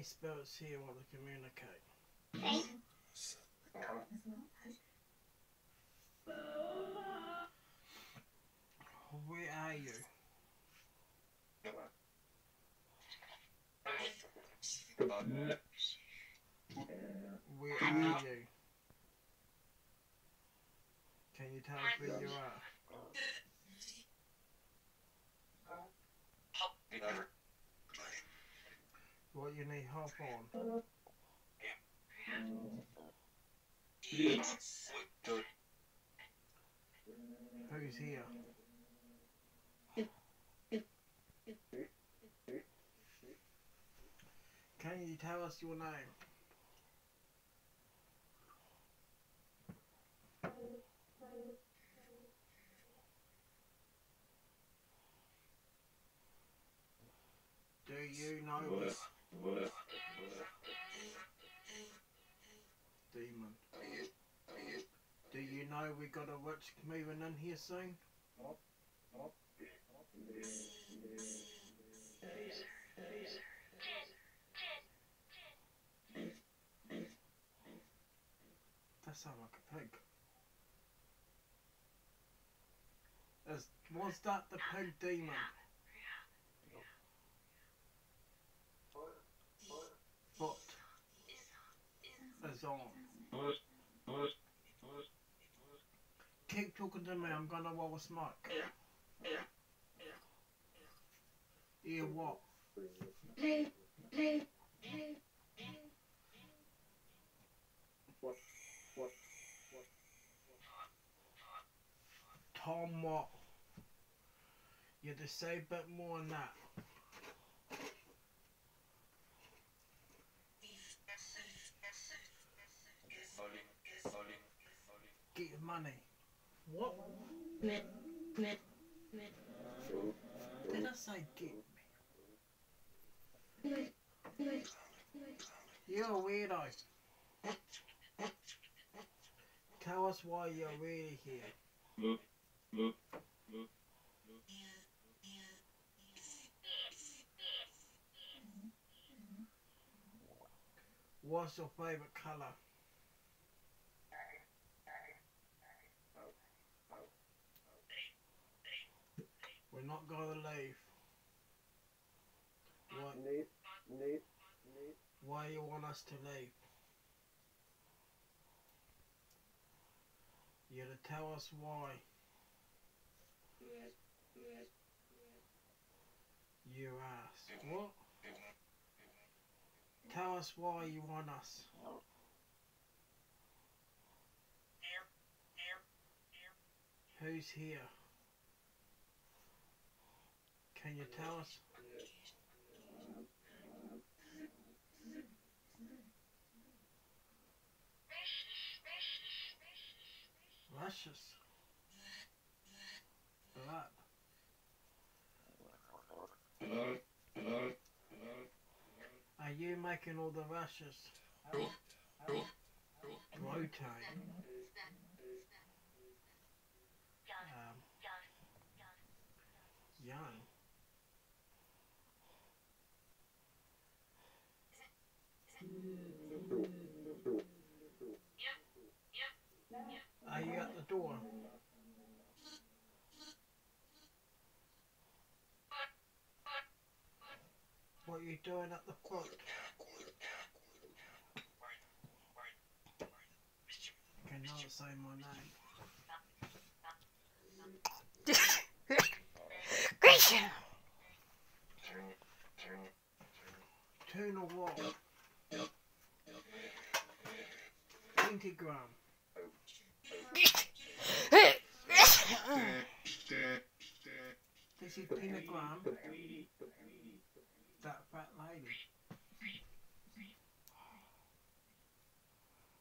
any spirits here want to communicate? Where are you? Where are you? Can you tell us where you are? What you need on? Who's here? Can you tell us your name? Do you know this know we got a watch moving in here soon? That sounds like a pig. Is, was that the pig demon? Foot is on. Keep talking to me, I'm gonna roll a smoke. Hear what? Tom what? You have to say a bit more than that. Get your money. What? Did I say get me? You're weirdo. Tell us why you're really here. What's your favorite color? We're not gonna leave. What? Why you want us to leave? You gotta tell us why. You ask. What? Tell us why you want us. Who's here? Can you tell us? Luscious. Blood. Are you making all the rushes? Rotate. Um, young. Are you at the door? What are you doing at the foot? Can now say my name. Grecian! Turn or what? Pentagram. This is pentagram. That fat lady.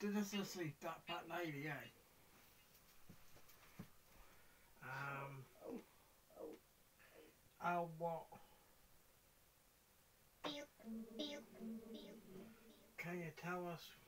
Did this is see that fat lady, eh? Um. Oh, what? Can you tell us?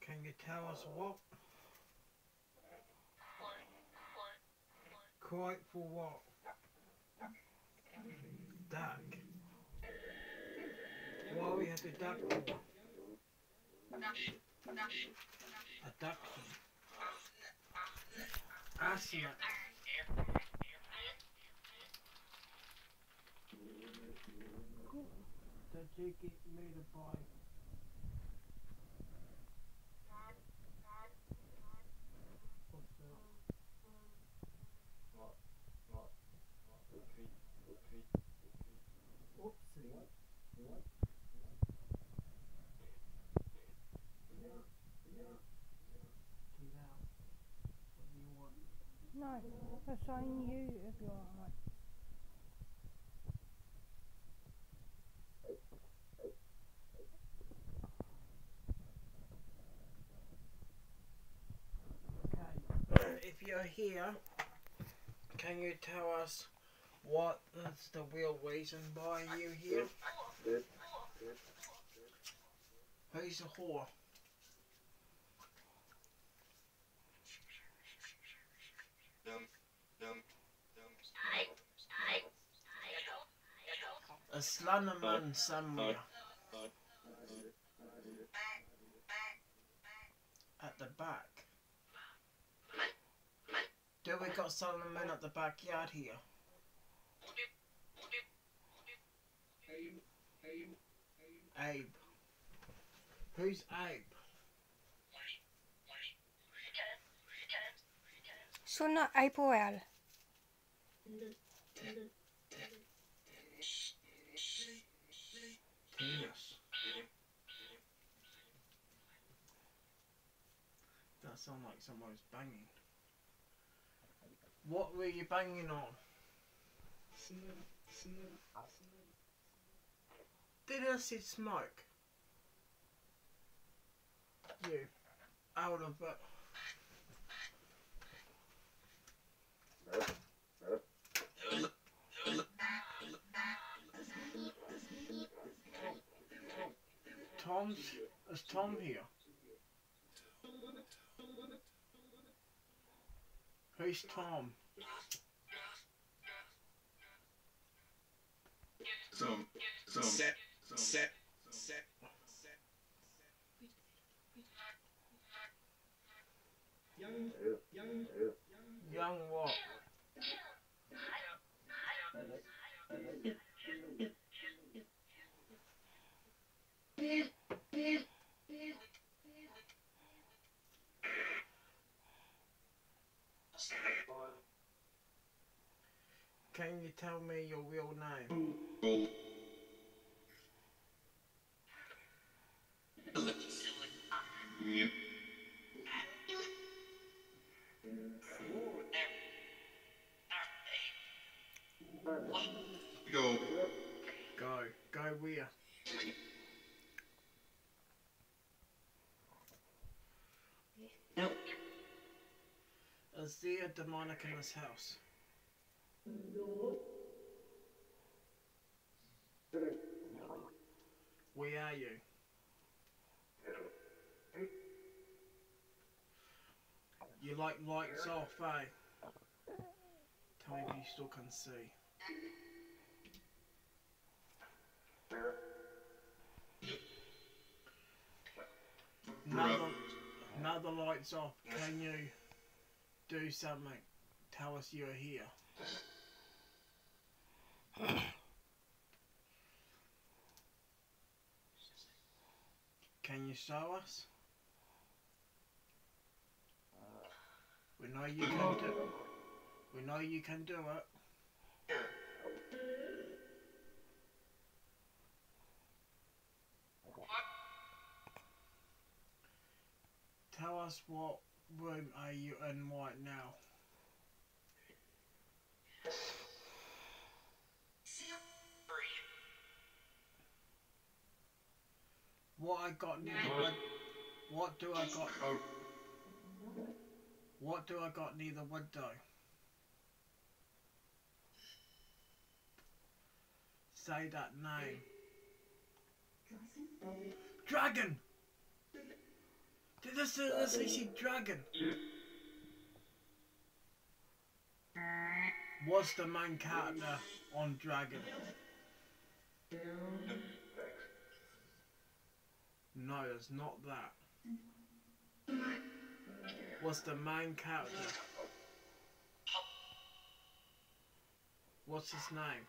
Can you tell us what? Quite for what? Duck. Why we have the duck for? A duck Asthma. Did you get me to buy? What's that? You want? No, they're showing you if you're alright. Okay. If you're here, can you tell us what is the real reason why you here? Who's a whore? A Slenderman somewhere. At the back. Do we got Slenderman at the backyard here? Abe. Who's Abe? Son of April. Penis. That sounds like someone was banging. What were you banging on? Did I see smoke? You. Out of it. Tom's. Is Tom here? Who's Tom? Set, set. Young young what? Can you tell me your real name? Go where? Is there a demonic in this house? Where are you? You like lights off, eh? Tell me if you still can see. Now the, now the lights off, can you do something? Tell us you're here. Can you show us? We know you can do it. We know you can do it. Us what room are you in right now? What I got near the win- What do I got? Oh, What do I got near the window? Say that name. Dragon! This this is see dragon? What's the main character on Dragon? No, it's not that. What's the main character? What's his name?